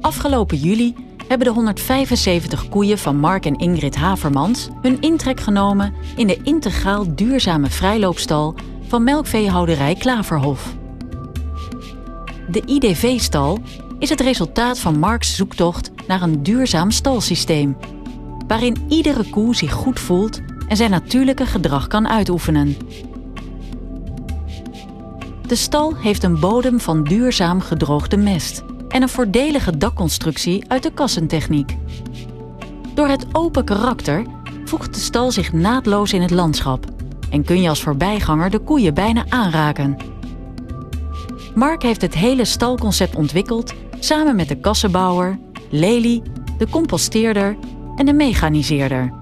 Afgelopen juli hebben de 175 koeien van Mark en Ingrid Havermans hun intrek genomen in de integraal duurzame vrijloopstal van melkveehouderij Klaverhof. De IDV-stal is het resultaat van Marks zoektocht naar een duurzaam stalsysteem, waarin iedere koe zich goed voelt en zijn natuurlijke gedrag kan uitoefenen. De stal heeft een bodem van duurzaam gedroogde mest en een voordelige dakconstructie uit de kassentechniek. Door het open karakter voegt de stal zich naadloos in het landschap en kun je als voorbijganger de koeien bijna aanraken. Mark heeft het hele stalconcept ontwikkeld samen met de kassenbouwer, Lely, de composteerder en de mechaniseerder.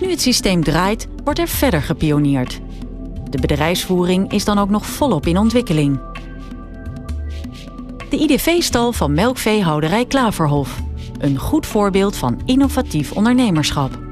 Nu het systeem draait, wordt er verder gepioneerd. De bedrijfsvoering is dan ook nog volop in ontwikkeling. De IDV-stal van melkveehouderij Klaverhof. Een goed voorbeeld van innovatief ondernemerschap.